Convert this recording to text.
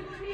I